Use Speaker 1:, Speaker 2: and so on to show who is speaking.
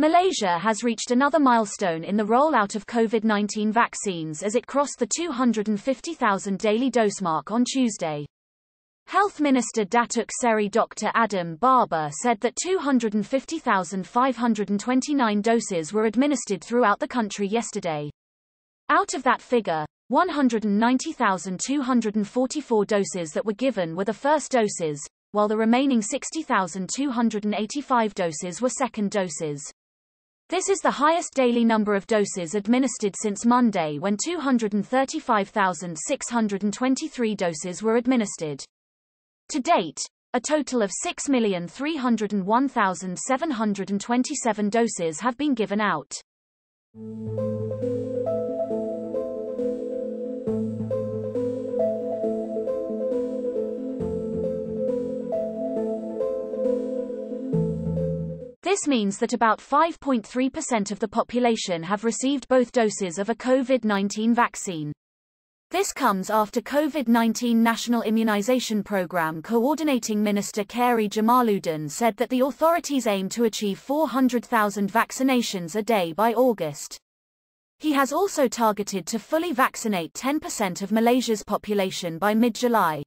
Speaker 1: Malaysia has reached another milestone in the rollout of COVID-19 vaccines as it crossed the 250,000 daily dose mark on Tuesday. Health Minister Datuk Seri Dr. Adham Baba said that 250,529 doses were administered throughout the country yesterday. Out of that figure, 190,244 doses that were given were the first doses, while the remaining 60,285 doses were second doses. This is the highest daily number of doses administered since Monday when 235,623 doses were administered. To date, a total of 6,301,727 doses have been given out. This means that about 5.3% of the population have received both doses of a COVID-19 vaccine. This comes after COVID-19 National Immunization Program Coordinating Minister Khairy Jamaluddin said that the authorities aim to achieve 400,000 vaccinations a day by August. He has also targeted to fully vaccinate 10% of Malaysia's population by mid-July.